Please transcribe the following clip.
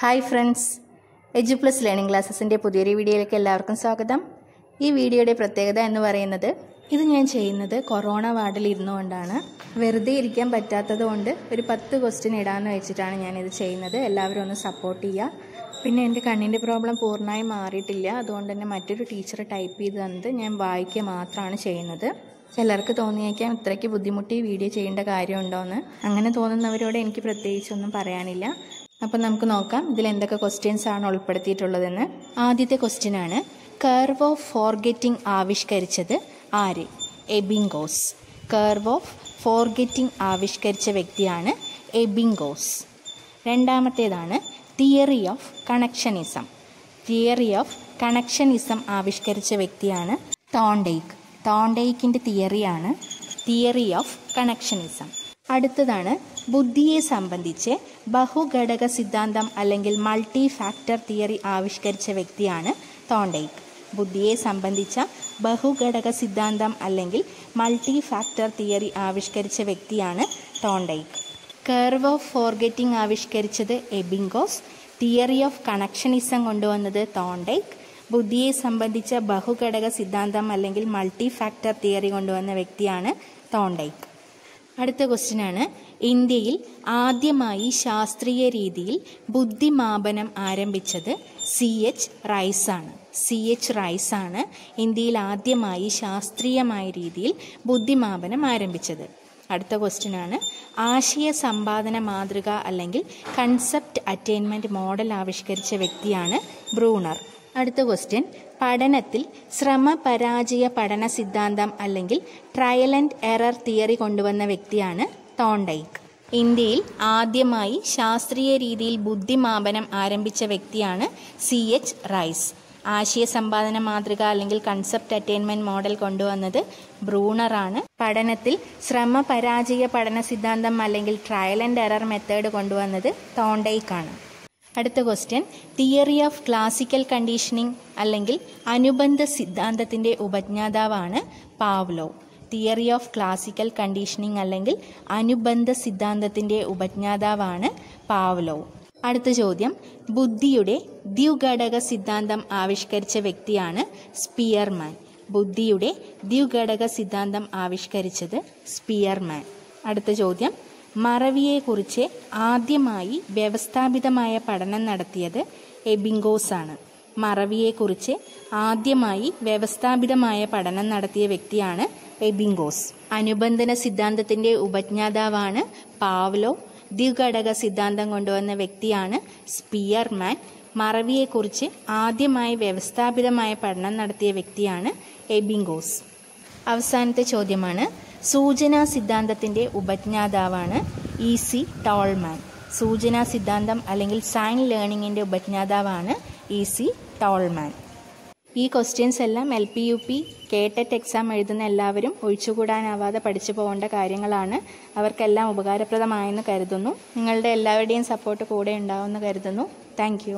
Hi friends Edu plus learning ക്ലാസ്സസിന്റെ പുതിയൊരു വീഡിയോയിലേക്ക് എല്ലാവർക്കും സ്വാഗതം. ഈ വീഡിയോയുടെ പ്രത്യേകത എന്ന് പറയുന്നത് ഇത് ഞാൻ ചെയ്യുന്നത് കൊറോണ വാർഡിൽ ഇരുന്നുകൊണ്ടാണ് വെറുതെ ഇരിക്കാൻ പറ്റാത്തത് കൊണ്ട് ഒരു പത്ത് ക്വസ്റ്റ്യൻ ഇടാമെന്ന് വെച്ചിട്ടാണ് ഞാനിത് ചെയ്യുന്നത്. എല്ലാവരും ഒന്ന് സപ്പോർട്ട് ചെയ്യുക പിന്നെ എന്റെ കണ്ണിന്റെ പ്രോബ്ലം പൂർണമായും മാറിയിട്ടില്ല. അതുകൊണ്ട് തന്നെ മറ്റൊരു ടീച്ചർ ടൈപ്പ് ചെയ്ത് തന്നത് ഞാൻ വായിക്കുക മാത്രമാണ് ചെയ്യുന്നത്. ചിലർക്ക് തോന്നിയേക്കാം ഇത്രയ്ക്ക് ബുദ്ധിമുട്ടി വീഡിയോ ചെയ്യേണ്ട കാര്യമുണ്ടോയെന്ന് അങ്ങനെ തോന്നുന്നവരോട് എനിക്ക് പ്രത്യേകിച്ചൊന്നും പറയാനില്ല. അപ്പം നമുക്ക് നോക്കാം ഇതിൽ എന്തൊക്കെ ക്വസ്റ്റ്യൻസ് ആണ് ഉൾപ്പെടുത്തിയിട്ടുള്ളതെന്ന്. ആദ്യത്തെ ക്വസ്റ്റ്യൻ ആണ് കർവ് ഓഫ് ഫോർഗെറ്റിംഗ് ആവിഷ്കരിച്ചത് ആര്? എബിങ്കോസ് കർവ് ഓഫ് ഫോർഗെറ്റിംഗ് ആവിഷ്കരിച്ച വ്യക്തിയാണ് Ebbinghaus രണ്ടാമത്തേതാണ് theory of connectionism theory of connectionism ആവിഷ്കരിച്ച വ്യക്തിയാണ് തോണ്ടേക്ക്. തോണ്ടേക്കിന്റെ തിയറിയാണ് തിയറി ഓഫ് കണക്ഷനിസം അടുത്തതാണ് ബുദ്ധിയെ സംബന്ധിച്ച് ബഹുഘടക സിദ്ധാന്തം അല്ലെങ്കിൽ മൾട്ടി ഫാക്ടർ തിയറി ആവിഷ്കരിച്ച വ്യക്തിയാണ് തോണ്ടൈക്ക് ബുദ്ധിയെ സംബന്ധിച്ച ബഹുഘടക സിദ്ധാന്തം അല്ലെങ്കിൽ മൾട്ടി ഫാക്ടർ തിയറി ആവിഷ്കരിച്ച വ്യക്തിയാണ് തോണ്ടൈക്ക് കർവ് ഓഫ് ഫോർഗെറ്റിംഗ് ആവിഷ്കരിച്ചത് എബിങ്കോസ്. തിയറി ഓഫ് കണക്ഷനിസം കൊണ്ടുവന്നത് തോണ്ടൈക്ക് ബുദ്ധിയെ സംബന്ധിച്ച ബഹുഘടക സിദ്ധാന്തം അല്ലെങ്കിൽ മൾട്ടി ഫാക്ടർ തിയറി കൊണ്ടുവന്ന വ്യക്തിയാണ് തോണ്ടൈക്ക് അടുത്ത ക്വസ്റ്റ്യൻ ആണ്. ഇന്ത്യയിൽ ആദ്യമായി ശാസ്ത്രീയ രീതിയിൽ ബുദ്ധിമാപനം ആരംഭിച്ചത് സി എച്ച് റൈസാണ് സി എച്ച് റൈസാണ് ഇന്ത്യയിൽ ആദ്യമായി ശാസ്ത്രീയമായ രീതിയിൽ ബുദ്ധിമാപനം ആരംഭിച്ചത്. അടുത്ത ക്വസ്റ്റ്യൻ ആണ്. ആശയ സമ്പാദന മാതൃക അല്ലെങ്കിൽ കൺസെപ്റ്റ് അറ്റൈൻമെന്റ് മോഡൽ ആവിഷ്കരിച്ച വ്യക്തിയാണ് ബ്രൂണർ. അടുത്ത ക്വസ്റ്റ്യൻ പഠനത്തിൽ ശ്രമ പരാജയ പഠന സിദ്ധാന്തം അല്ലെങ്കിൽ ട്രയൽ ആൻഡ് എറർ തിയറി കൊണ്ടുവന്ന വ്യക്തിയാണ് തോണ്ടൈക്ക് ഇന്ത്യയിൽ ആദ്യമായി ശാസ്ത്രീയ രീതിയിൽ ബുദ്ധിമാപനം ആരംഭിച്ച വ്യക്തിയാണ് സി എച്ച് റൈസ്. ആശയ സമ്പാദന മാതൃക അല്ലെങ്കിൽ കൺസെപ്റ്റ് അറ്റൈൻമെന്റ് മോഡൽ കൊണ്ടുവന്നത് ബ്രൂണറാണ് പഠനത്തിൽ ശ്രമ പരാജയ പഠന സിദ്ധാന്തം അല്ലെങ്കിൽ ട്രയൽ ആൻഡ് എറർ മെത്തേഡ് കൊണ്ടുവന്നത് തോണ്ടൈക്കാണ് അടുത്ത question theory of classical conditioning അല്ലെങ്കിൽ അനുബന്ധ സിദ്ധാന്തത്തിന്റെ ഉപജ്ഞാതാവാണ് Pavlov. Theory of classical conditioning അല്ലെങ്കിൽ അനുബന്ധ സിദ്ധാന്തത്തിന്റെ ഉപജ്ഞാതാവാണ് പാവ്ലോ. അടുത്ത ചോദ്യം. ബുദ്ധിയുടെ ദ്വിഘടക സിദ്ധാന്തം ആവിഷ്കരിച്ച വ്യക്തിയാണ് സ്പിയർമാൻ. ബുദ്ധിയുടെ ദ്വിഘടക സിദ്ധാന്തം ആവിഷ്കരിച്ചത് സ്പിയർമാൻ. അടുത്ത ചോദ്യം. മറവിയെക്കുറിച്ച് ആദ്യമായി വ്യവസ്ഥാപിതമായ പഠനം നടത്തിയത് എബിങ്കോസ് ആണ് മറവിയെക്കുറിച്ച് ആദ്യമായി വ്യവസ്ഥാപിതമായ പഠനം നടത്തിയ വ്യക്തിയാണ് എബിങ്കോസ്. അനുബന്ധന സിദ്ധാന്തത്തിന്റെ ഉപജ്ഞാതാവാണ് പാവ്ലോ. ദ്വിഘടക സിദ്ധാന്തം കൊണ്ടുവന്ന വ്യക്തിയാണ് സ്പിയർമാൻ. മറവിയെക്കുറിച്ച് ആദ്യമായി വ്യവസ്ഥാപിതമായ പഠനം നടത്തിയ വ്യക്തിയാണ് എബിങ്കോസ്. അവസാനത്തെ ചോദ്യമാണ്. സൂചനാ സിദ്ധാന്തത്തിന്റെ ഉപജ്ഞാതാവാണ് ഇ സി ടോൾമാൻ. സൂചനാ സിദ്ധാന്തം അല്ലെങ്കിൽ സൈൻ ലേണിങ്ങിന്റെ ഉപജ്ഞാതാവാണ് ഇ സി ടോൾമാൻ. ഈ ക്വസ്റ്റ്യൻസ് എല്ലാം L P U P KTET exam എഴുതുന്ന എല്ലാവരും ഒഴിച്ചുകൂടാനാവാതെ പഠിച്ചു പോകേണ്ട കാര്യങ്ങളാണ്. അവർക്കെല്ലാം ഉപകാരപ്രദമായെന്ന് കരുതുന്നു. നിങ്ങളുടെ എല്ലാവരുടെയും സപ്പോർട്ട് കൂടെ ഉണ്ടാവുമെന്ന് കരുതുന്നു. താങ്ക്